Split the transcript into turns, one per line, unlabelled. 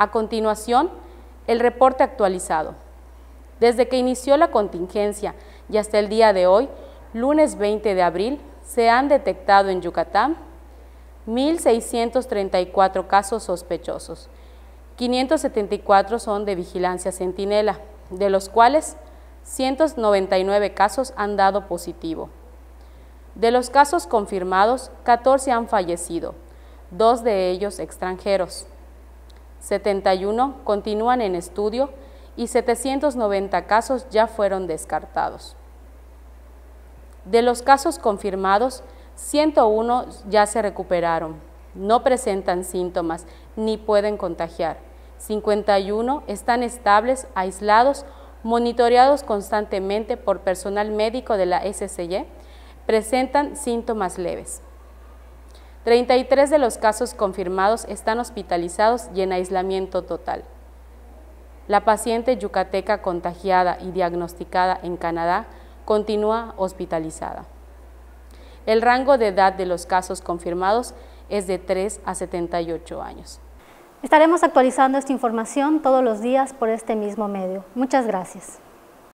A continuación, el reporte actualizado. Desde que inició la contingencia y hasta el día de hoy, lunes 20 de abril, se han detectado en Yucatán 1.634 casos sospechosos. 574 son de vigilancia centinela, de los cuales 199 casos han dado positivo. De los casos confirmados, 14 han fallecido, dos de ellos extranjeros. 71 continúan en estudio y 790 casos ya fueron descartados. De los casos confirmados, 101 ya se recuperaron, no presentan síntomas ni pueden contagiar. 51 están estables, aislados, monitoreados constantemente por personal médico de la SCY, presentan síntomas leves. 33 de los casos confirmados están hospitalizados y en aislamiento total. La paciente yucateca contagiada y diagnosticada en Canadá continúa hospitalizada. El rango de edad de los casos confirmados es de 3 a 78 años.
Estaremos actualizando esta información todos los días por este mismo medio. Muchas gracias.